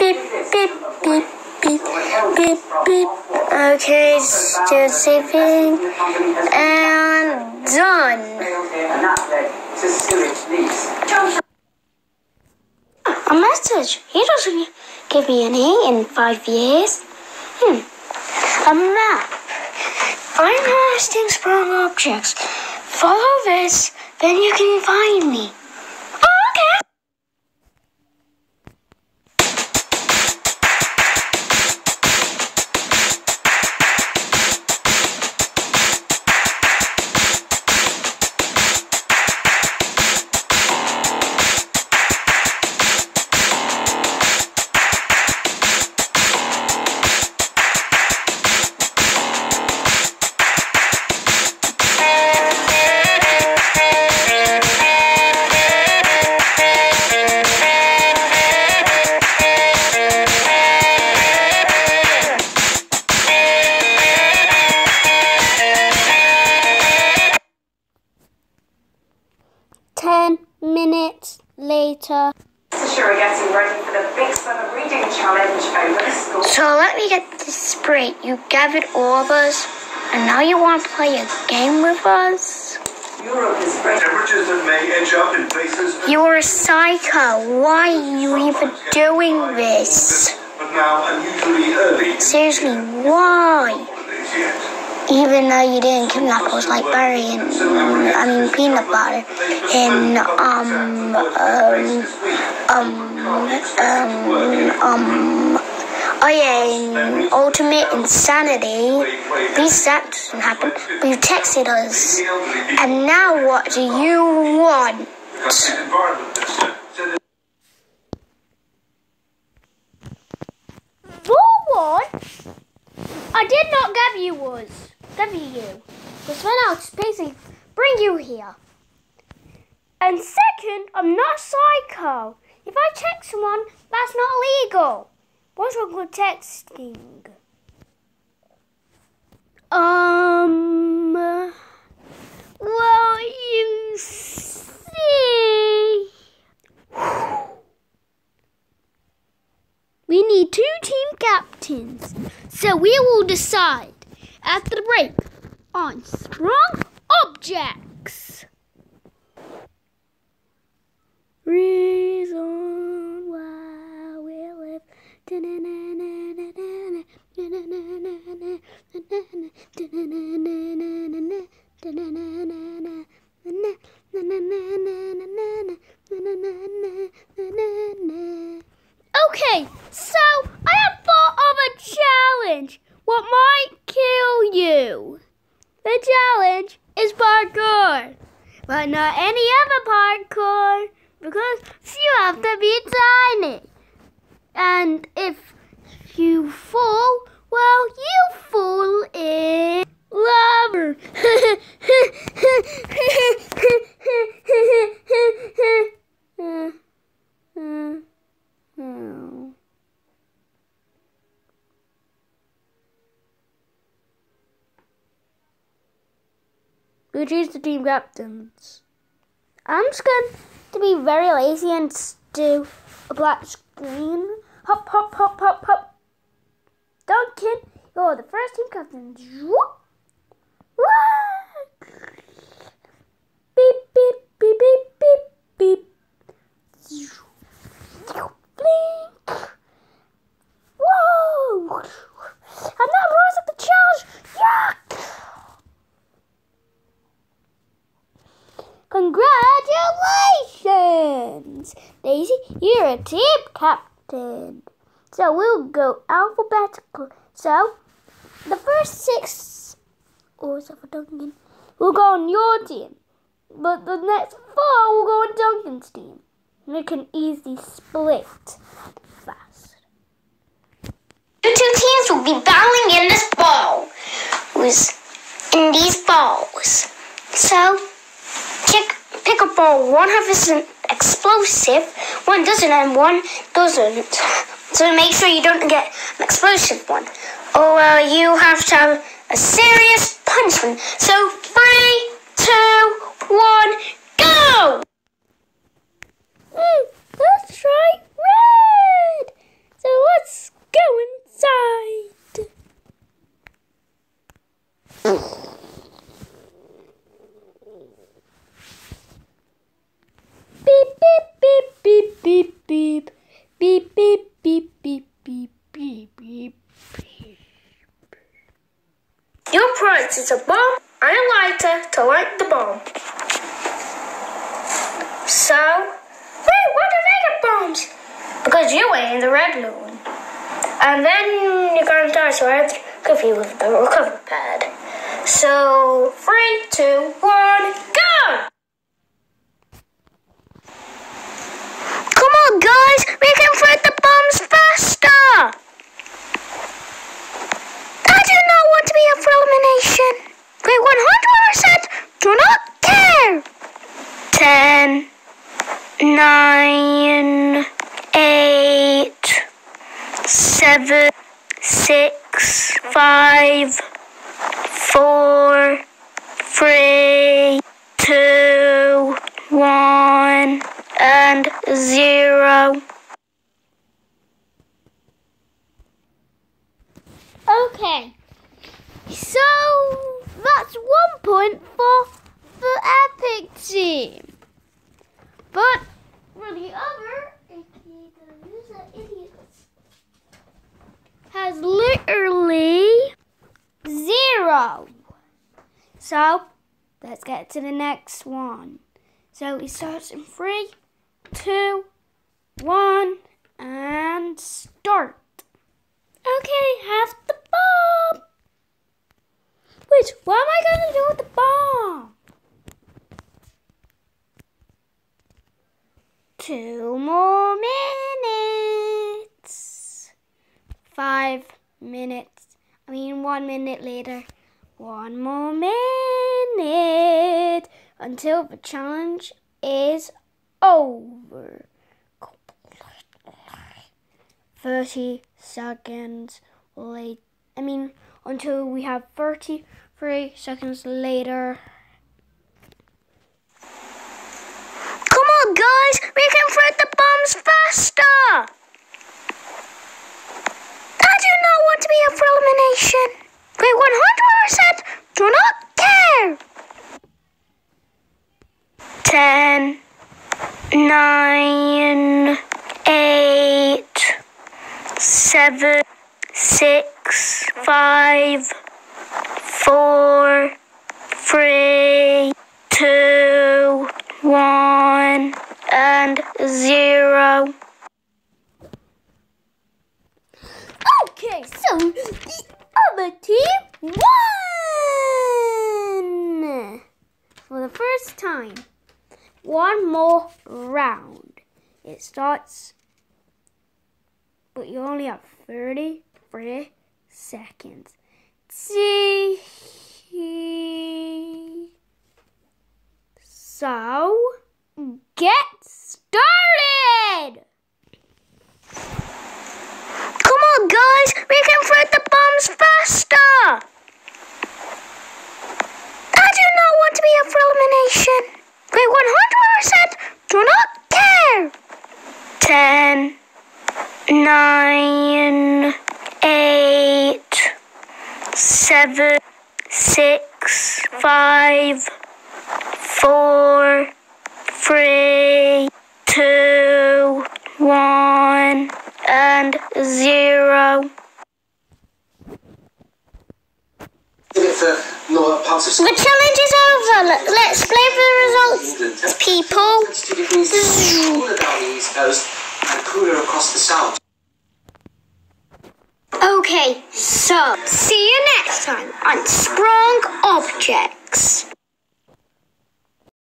beep, beep, beep, beep, beep, beep. Okay, still saving. And done. A message. He doesn't give me any in five years. Hmm. A map. Find lasting strong objects. Follow this, then you can find me. Ten minutes later. Sure, getting ready for the big summer reading challenge over the school. So let me get this straight. You gathered all of us, and now you want to play a game with us? Europe is ready. Temperatures that may edge up in places. You're a psycho. Why are you even doing this? But now unusually early. Seriously, why? Even though you didn't kidnap us like Barry and, I mean, peanut butter and um, um, um, um, um, oh yeah, in Ultimate Insanity. At least that doesn't happen. But you texted us. And now what do you want? One, I did not give you was. Give you. Because when I was basically bring you here. And second, I'm not psycho. If I text someone, that's not illegal. What's wrong with texting? Um. Well, you see. We need two team captains. So we will decide after the break on Spring Objects. Reason why we live. Okay, so I have thought of a challenge. What might kill you? The challenge is parkour, but not any other parkour because you have to be tiny. And if you fall, well, you fall in lava. Who choose the team captains? I'm just going to be very lazy and do a black screen. Hop, hop, hop, hop, hop. Duncan, you're the first team captain. Zwoop. Wah. Beep, beep, beep, beep, beep, beep. Blink. Whoa! I'm not rose at the challenge. Yuck! Daisy, you're a team captain. So we'll go alphabetical. So the first six, oh, is that for Duncan? We'll go on your team. But the next four will go on Duncan's team. We can easily split fast. The two teams will be battling in this ball. In these balls. So pick pick a ball. One half is an explosive, one doesn't, and one doesn't. So make sure you don't get an explosive one. Or uh, you have to have a serious punishment. So three, two, one, go! Mm, let's try prize is a bomb and a lighter to light the bomb. So, wait, why do they get bombs? Because you were in the red balloon. And then you can't die, so I have to cover you with the recovery pad. So, three, two, one, go! Come on, guys, we can throw the bombs faster! To be up for elimination. We 100% do not care. 10, 9, 8, 7, 6, 5, 4, 3, 2, 1, and 0. Okay, so that's one point for the epic team. But for the other, idiots, has literally zero. So let's get to the next one. So it starts in three, two, one, and start. Okay, have the bomb. Wait, what am I gonna do with the bomb? Two more minutes. Five minutes. I mean, one minute later. One more minute until the challenge is over. 30 seconds late. I mean, until we have 33 seconds later. Come on, guys! We can throw the bombs faster! to be up for elimination. They 100% do not care. 10, 9, 8, 7, 6, 5, 4, 3, 2, 1, and 0. Okay, So the other team won for the first time. One more round. It starts, but you only have 33 seconds. See. So, get started! Seven, six, five, four, three, two, one, and zero. The challenge is over. Let- Let's play for the results, people. cooler down the east coast and cooler across the south. Okay, so see you next time on Spring Objects.